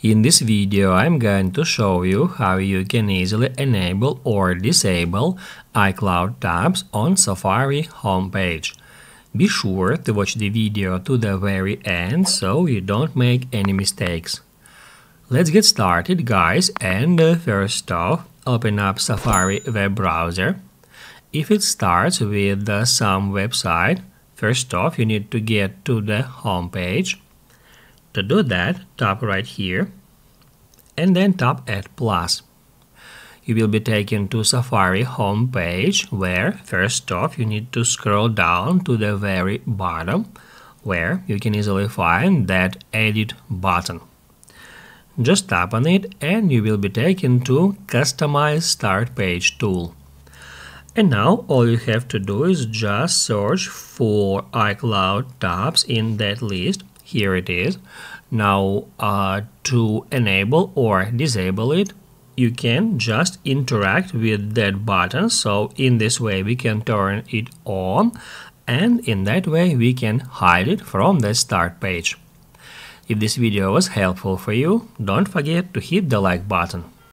In this video I'm going to show you how you can easily enable or disable iCloud tabs on Safari homepage. Be sure to watch the video to the very end so you don't make any mistakes. Let's get started guys and uh, first off open up Safari web browser. If it starts with uh, some website, first off you need to get to the homepage to do that, tap right here and then tap Add Plus. You will be taken to Safari home page where first off you need to scroll down to the very bottom where you can easily find that edit button. Just tap on it and you will be taken to Customize Start Page tool. And now all you have to do is just search for iCloud tabs in that list here it is. Now uh, to enable or disable it you can just interact with that button. So in this way we can turn it on and in that way we can hide it from the start page. If this video was helpful for you don't forget to hit the like button